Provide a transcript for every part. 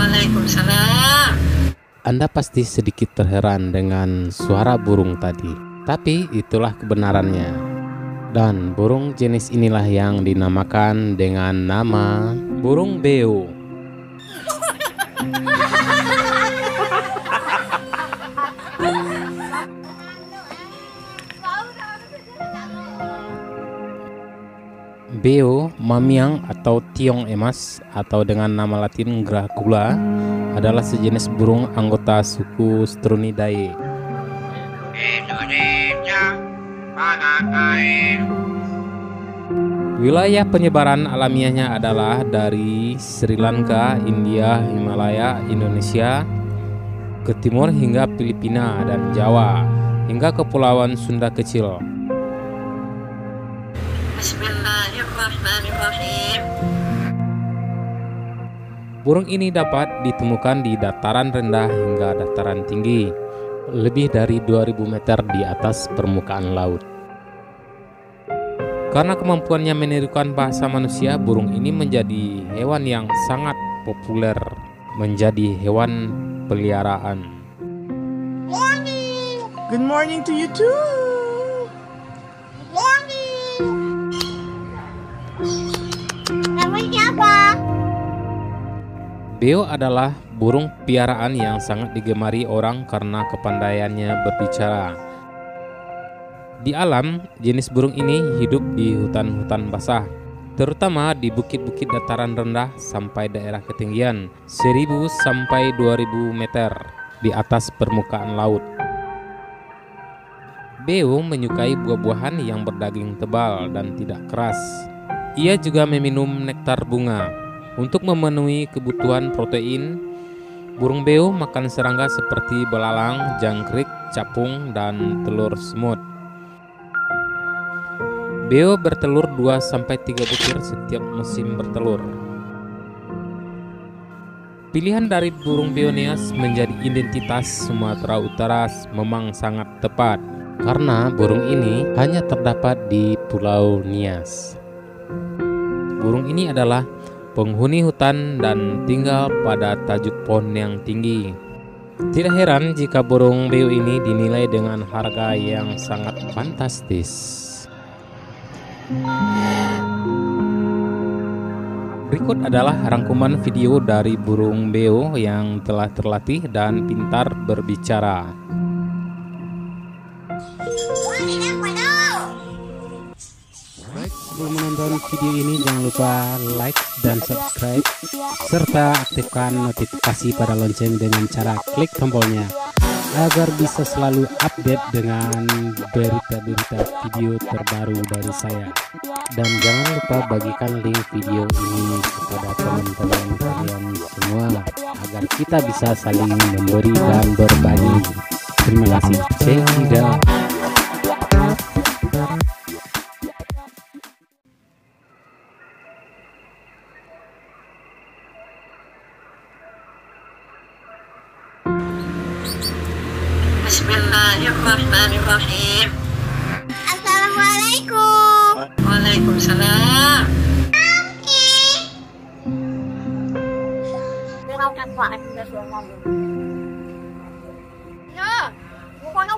Waalaikumsalam. Anda pasti sedikit terheran dengan suara burung tadi, tapi itulah kebenarannya. Dan burung jenis inilah yang dinamakan dengan nama burung beo. Beo mamiang atau tiong emas atau dengan nama latin gracula adalah sejenis burung anggota suku Strunidae. Wilayah penyebaran alamiahnya adalah dari Sri Lanka, India, Himalaya, Indonesia, ke timur hingga Filipina dan Jawa, hingga Kepulauan Sunda kecil. Bismillahirrahmanirrahim. Burung ini dapat ditemukan di dataran rendah hingga dataran tinggi, lebih dari 2000 meter di atas permukaan laut. Karena kemampuannya menirukan bahasa manusia, burung ini menjadi hewan yang sangat populer menjadi hewan peliharaan. Good morning to you too. Beo adalah burung piaraan yang sangat digemari orang karena kepandaiannya berbicara. Di alam, jenis burung ini hidup di hutan-hutan basah, terutama di bukit-bukit dataran rendah sampai daerah ketinggian 1000 sampai 2000 meter di atas permukaan laut. Beo menyukai buah-buahan yang berdaging tebal dan tidak keras. Ia juga meminum nektar bunga. Untuk memenuhi kebutuhan protein, burung beo makan serangga seperti belalang, jangkrik, capung, dan telur semut. Beo bertelur 2 sampai 3 butir setiap musim bertelur. Pilihan dari burung Beonias menjadi identitas Sumatera Utara memang sangat tepat karena burung ini hanya terdapat di Pulau Nias. Burung ini adalah penghuni hutan dan tinggal pada tajuk pohon yang tinggi. Tidak heran jika burung beo ini dinilai dengan harga yang sangat fantastis. Berikut adalah rangkuman video dari burung beo yang telah terlatih dan pintar berbicara. Sebelum menonton video ini jangan lupa like dan subscribe serta aktifkan notifikasi pada lonceng dengan cara klik tombolnya agar bisa selalu update dengan berita-berita video terbaru dari saya. Dan jangan lupa bagikan link video ini kepada teman-teman kalian semua agar kita bisa saling memberi dan berbagi. Terima kasih. Sehingga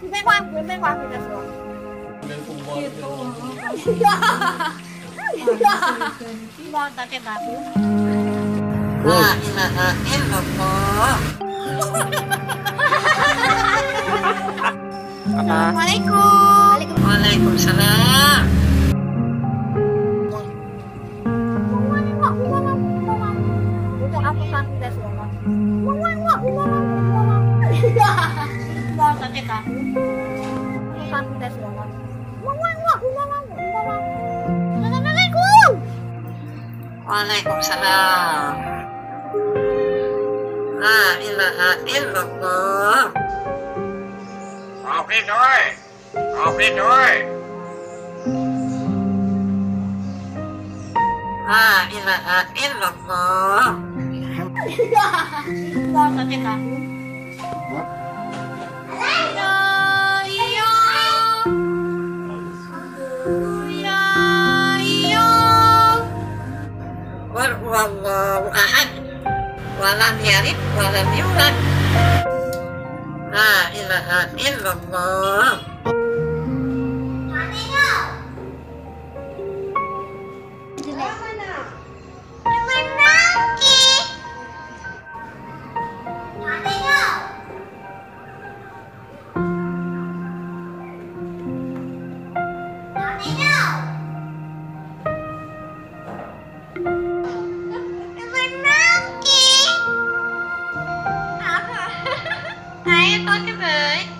không bên quan, bên bên quan thì đã xuống. Con ta trên bà phiếu. La ilaha illallah. Assalamualaikum. Waalaikumsalam. La ilaha illallah. Kopi coy, kopi coy. La ilaha illallah. Mau sampai kamu? Iya, iya. Iya, iya. Qul ilaha illallah. Hai, con cái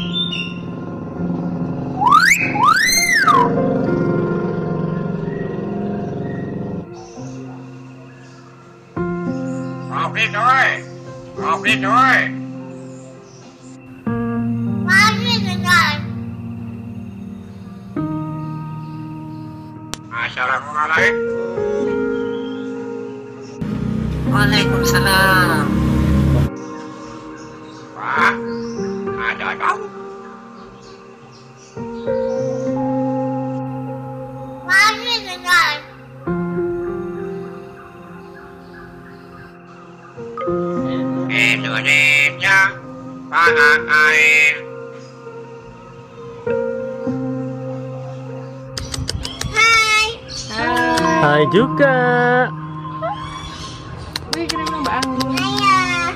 Ôi, đi đất ngoài đâu? Kéo nó xuống. Assalamualaikum. Waalaikumsalam. Ah, Học đi thôi. Học đi thôi. Má đi rồi rồi. Assalamualaikum. Waalaikumsalam. Indonesia tanah air. Hai. Hai juga. Ayah.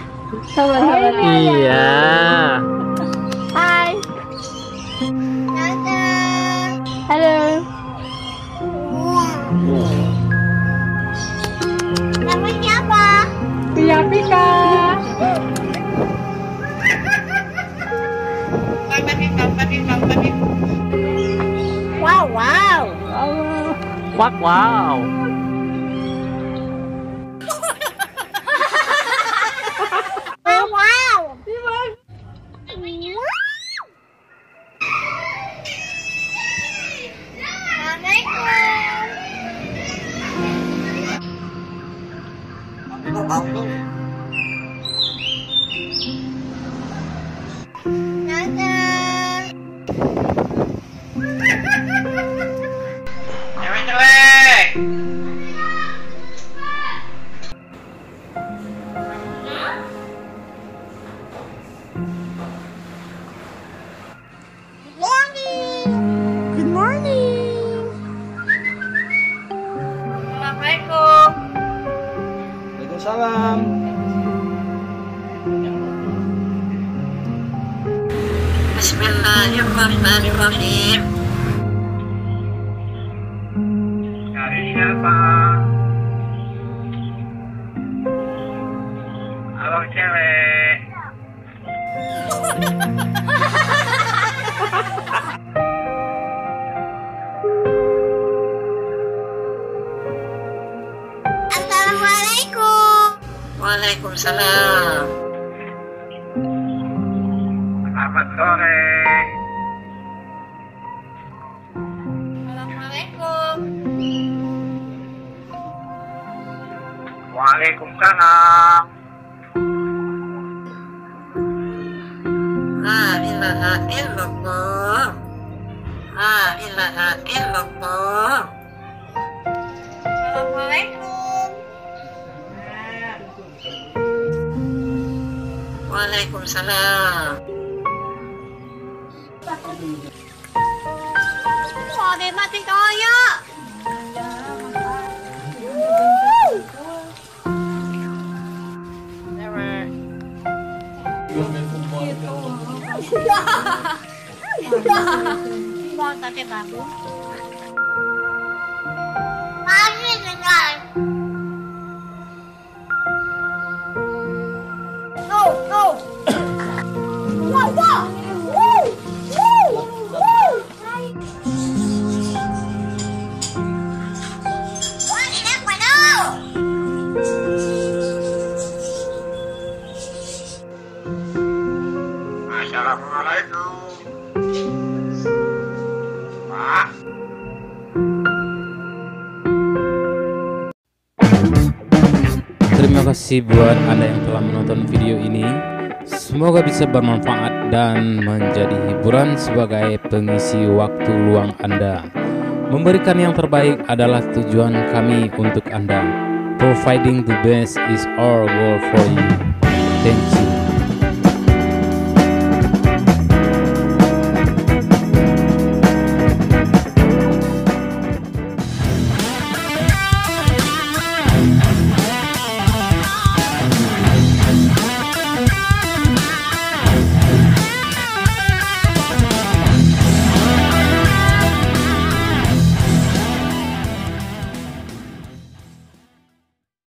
Iya. Hai. quát wow Waalaikumsalam. Bismillahirrahmanirrahim. Cari siapa? Halo cewek. Waalaikumsalam. Selamat sore. Assalamualaikum. Waalaikumsalam. Waalaikumsalam. Pare, mati kaya. Mau tapi bagus. Mami dengar. Kasih buat Anda yang telah menonton video ini. Semoga bisa bermanfaat dan menjadi hiburan sebagai pengisi waktu luang Anda. Memberikan yang terbaik adalah tujuan kami untuk Anda. Providing the best is our goal for you. Thank you.